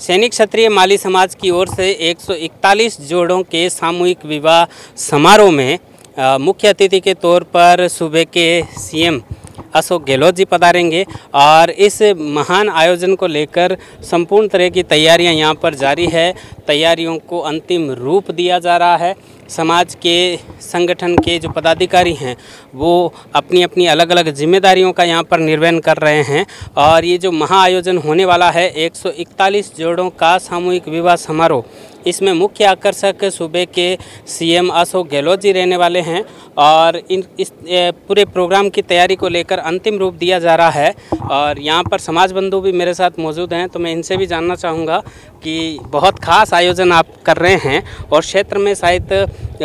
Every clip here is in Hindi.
सैनिक क्षत्रिय माली समाज की ओर से 141 जोड़ों के सामूहिक विवाह समारोह में मुख्य अतिथि के तौर पर सूबे के सीएम अशोक गहलोत जी पधारेंगे और इस महान आयोजन को लेकर संपूर्ण तरह की तैयारियाँ यहाँ पर जारी है। तैयारियों को अंतिम रूप दिया जा रहा है। समाज के, संगठन के जो पदाधिकारी हैं, वो अपनी अपनी अलग अलग जिम्मेदारियों का यहाँ पर निर्वहन कर रहे हैं और ये जो महाआयोजन होने वाला है 141 जोड़ों का सामूहिक विवाह समारोह इसमें मुख्य आकर्षक सूबे के सीएम अशोक गहलोत जी रहने वाले हैं और इन इस पूरे प्रोग्राम की तैयारी को लेकर अंतिम रूप दिया जा रहा है और यहाँ पर समाज बंधु भी मेरे साथ मौजूद हैं तो मैं इनसे भी जानना चाहूँगा कि बहुत खास आयोजन आप कर रहे हैं और क्षेत्र में शायद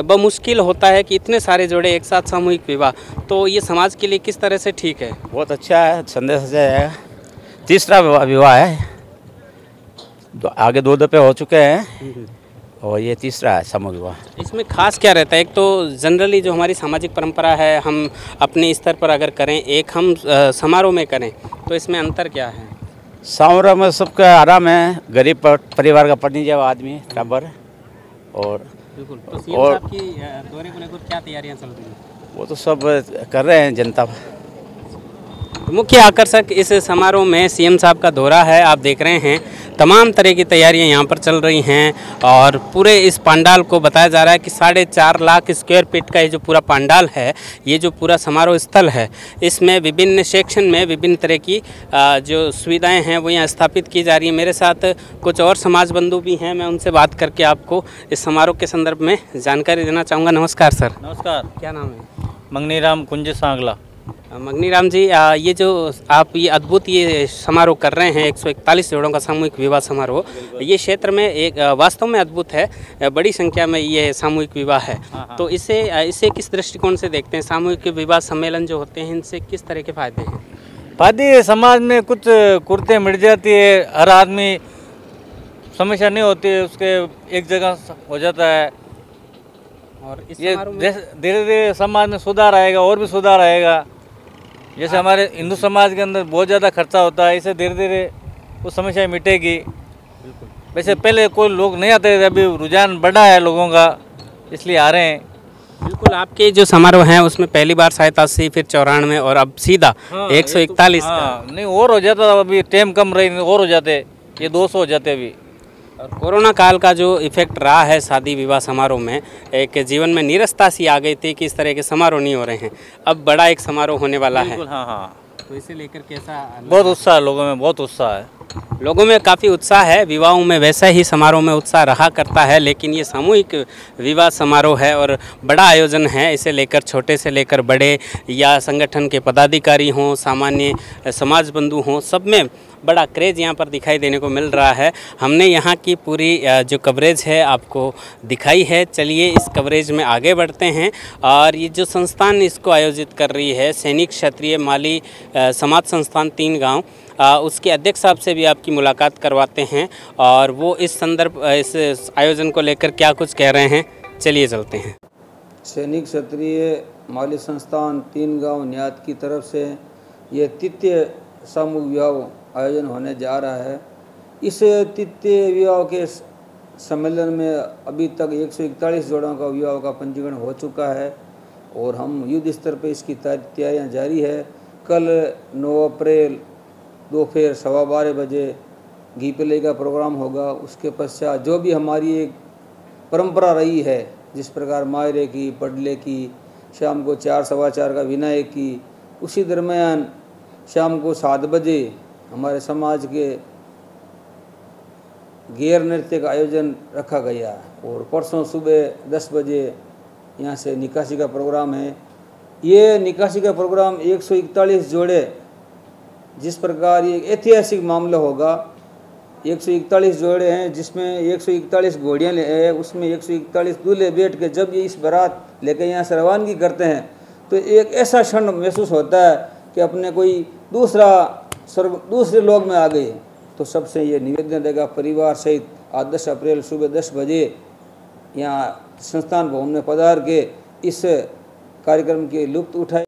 बमुश्किल होता है कि इतने सारे जोड़े एक साथ सामूहिक विवाह। तो ये समाज के लिए किस तरह से ठीक है? बहुत अच्छा है, संदेश है। तीसरा विवाह है। आगे दो दफे हो चुके हैं। और ये तीसरा है समूह विवाह इसमें खास क्या रहता है? एक तो जनरली जो हमारी सामाजिक परंपरा है हम अपने स्तर पर अगर करें एक हम समारोह में करें तो इसमें अंतर क्या है? समारोह में सबका आराम है। गरीब परिवार का पढ़ने जावा आदमी टबर और बिल्कुल। तो और की दौरे को लेकर क्या तैयारियाँ चल रही हैं? वो तो सब कर रहे हैं जनता। मुख्य आकर्षक इस समारोह में सीएम साहब का दौरा है। आप देख रहे हैं तमाम तरह की तैयारियाँ यहाँ पर चल रही हैं और पूरे इस पंडाल को बताया जा रहा है कि साढ़े चार लाख स्क्वायर फीट का ये जो पूरा पंडाल है ये जो पूरा समारोह स्थल है इसमें विभिन्न सेक्शन में विभिन्न तरह की जो सुविधाएँ हैं वो यहाँ स्थापित की जा रही हैं। मेरे साथ कुछ और समाज बंधु भी हैं मैं उनसे बात करके आपको इस समारोह के संदर्भ में जानकारी देना चाहूँगा। नमस्कार सर। नमस्कार। क्या नाम है? मंगनीराम कुंज सांगला। मगनी राम जी ये जो आप ये अद्भुत ये समारोह कर रहे हैं 141 जोड़ों का सामूहिक विवाह समारोह ये क्षेत्र में एक वास्तव में अद्भुत है बड़ी संख्या में ये सामूहिक विवाह है। हाँ, हाँ। तो इसे इसे किस दृष्टिकोण से देखते हैं? सामूहिक विवाह सम्मेलन जो होते हैं इनसे किस तरह के फ़ायदे हैं? फ़ायदे समाज में कुछ कुर्ते मिट जाती है हर आदमी समस्या नहीं होती है उसके एक जगह हो जाता है। और इस ये धीरे धीरे समाज में सुधार आएगा और भी सुधार आएगा। जैसे हमारे हिंदू समाज के अंदर बहुत ज़्यादा खर्चा होता है इसे धीरे धीरे वो समस्या मिटेगी। वैसे पहले कोई लोग नहीं आते थे अभी रुझान बढ़ा है लोगों का इसलिए आ रहे हैं। बिल्कुल आपके जो समारोह हैं उसमें पहली बार शायद अस्सी फिर चौरानवे और अब सीधा हाँ, एक सौ इकतालीस हाँ, नहीं और हो जाता अभी टाइम कम रही और हो जाते ये दो सौ हो जाते अभी। और कोरोना काल का जो इफ़ेक्ट रहा है शादी विवाह समारोह में, एक जीवन में निरस्ता सी आ गई थी कि इस तरह के समारोह नहीं हो रहे हैं। अब बड़ा एक समारोह होने वाला है। हाँ हाँ। तो इसे लेकर कैसा बहुत उत्साह लोगों में बहुत उत्साह है। लोगों में काफ़ी उत्साह है विवाहों में वैसा ही समारोह में उत्साह रहा करता है लेकिन ये सामूहिक विवाह समारोह है और बड़ा आयोजन है। इसे लेकर छोटे से लेकर बड़े या संगठन के पदाधिकारी हों सामान्य समाज बंधु हों सब में बड़ा क्रेज़ यहाँ पर दिखाई देने को मिल रहा है। हमने यहाँ की पूरी जो कवरेज है आपको दिखाई है। चलिए इस कवरेज में आगे बढ़ते हैं। और ये जो संस्थान इसको आयोजित कर रही है सैनिक क्षत्रिय माली समाज संस्थान तीन गाँव। उसके अध्यक्ष साहब से भी आपकी मुलाकात करवाते हैं और वो इस संदर्भ इस आयोजन को लेकर क्या कुछ कह रहे हैं, चलिए चलते हैं। सैनिक क्षत्रिय माली संस्थान तीन गाँव न्यात की तरफ़ से ये तृतीय समूह विवाह आयोजन होने जा रहा है। इस तृतीय विवाह के सम्मेलन में अभी तक 141 जोड़ों का विवाह का पंजीकरण हो चुका है और हम युद्ध स्तर पर इसकी तैयारियाँ जारी है। कल 9 अप्रैल दोपहर सवा बारह बजे घी पिले का प्रोग्राम होगा। उसके पश्चात जो भी हमारी एक परंपरा रही है, जिस प्रकार मायरे की, पडले की, शाम को चार, सवा चार का विनय की, उसी दरमियान शाम को सात बजे हमारे समाज के गेर नृत्य का आयोजन रखा गया। और परसों सुबह दस बजे यहाँ से निकासी का प्रोग्राम है। ये निकासी का प्रोग्राम 141 जोड़े, जिस प्रकार ये ऐतिहासिक मामला होगा। 141 जोड़े हैं, जिसमें 141 घोड़ियाँ हैं उसमें 141 दूल्हे बैठ के जब ये इस बारात लेकर यहाँ से रवानगी करते हैं तो एक ऐसा क्षण महसूस होता है कि अपने कोई दूसरा स्वर्ग, दूसरे लोग में आ गए। तो सबसे ये निवेदन देगा परिवार सहित आज दस अप्रैल सुबह दस बजे यहाँ संस्थान भवन में पधार के इस कार्यक्रम के लुप्त उठाए।